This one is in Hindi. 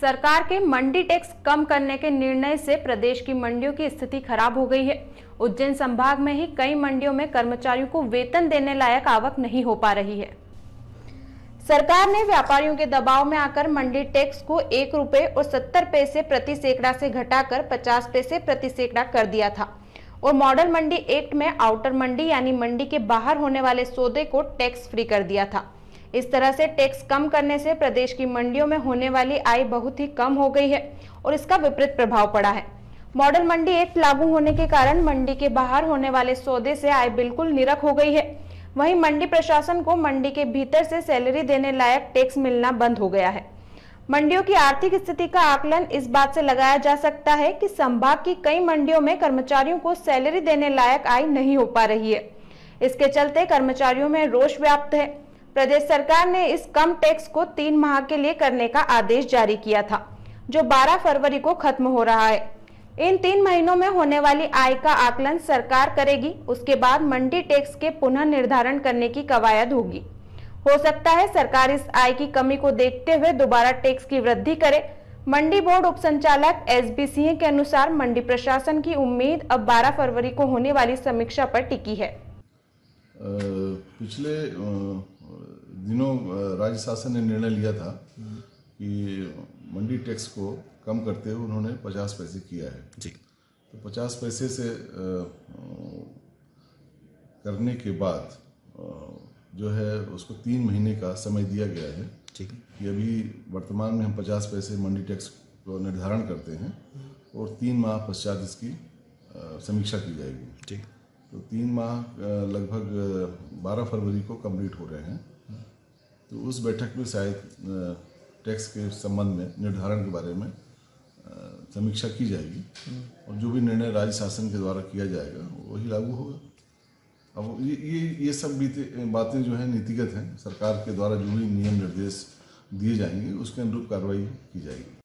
सरकार के मंडी टैक्स कम करने के निर्णय से प्रदेश की मंडियों की स्थिति खराब हो गई है। उज्जैन संभाग में ही कई मंडियों में कर्मचारियों को वेतन देने लायक आवक नहीं हो पा रही है। सरकार ने व्यापारियों के दबाव में आकर मंडी टैक्स को एक रुपए और सत्तर पैसे प्रति सैकड़ा से घटाकर पचास पैसे प्रति सैकड़ा कर दिया था। और मॉडल मंडी एक्ट में आउटर मंडी यानी मंडी के बाहर होने वाले सौदे को टैक्स फ्री कर दिया था। इस तरह से टैक्स कम करने से प्रदेश की मंडियों में होने वाली आय बहुत ही कम हो गई है और इसका विपरीत प्रभाव पड़ा है। मॉडल मंडी एक्ट लागू होने के कारण मंडी के बाहर होने वाले सौदे से आय बिल्कुल निरख हो गई है। वहीं मंडी प्रशासन को मंडी के भीतर से सैलरी देने लायक टैक्स मिलना बंद हो गया है। मंडियों की आर्थिक स्थिति का आकलन इस बात से लगाया जा सकता है कि संभाग की कई मंडियों में कर्मचारियों को सैलरी देने लायक आय नहीं हो पा रही है। इसके चलते कर्मचारियों में रोष व्याप्त है। प्रदेश सरकार ने इस कम टैक्स को तीन माह के लिए करने का आदेश जारी किया था, जो 12 फरवरी को खत्म हो रहा है। इन तीन महीनों में होने वाली आय का आकलन सरकार करेगी, उसके बाद मंडी टैक्स के पुनः निर्धारण करने की कवायद होगी। हो सकता है सरकार इस आय की कमी को देखते हुए दोबारा टैक्स की वृद्धि करे। मंडी बोर्ड उप संचालक एस बी के अनुसार मंडी प्रशासन की उम्मीद अब 12 फरवरी को होने वाली समीक्षा पर टिकी है। पिछले दिनों राज्य शासन ने निर्णय लिया था कि मंडी टैक्स को कम करते हुए उन्होंने पचास पैसे किया है। जी। तो पचास पैसे से करने के बाद जो है उसको तीन महीने का समय दिया गया है ठीक कि अभी वर्तमान में हम पचास पैसे मंडी टैक्स को निर्धारण करते हैं और तीन माह पश्चात इसकी समीक्षा की जाएगी। ठीक तो तीन माह लगभग बारह फरवरी को कंप्लीट हो रहे हैं। तो उस बैठक में शायद टैक्स के संबंध में, निर्धारण के बारे में समीक्षा की जाएगी। और जो भी निर्णय राज्य शासन के द्वारा किया जाएगा, वही लागू होगा। अब ये ये ये सब बीते, बातें जो है, नीतिगत हैं। सरकार के द्वारा जो भी नियम निर्देश दिए जाएँगे, उसके अनुरूप कार्रवाई की जाएगी।